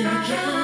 You can't.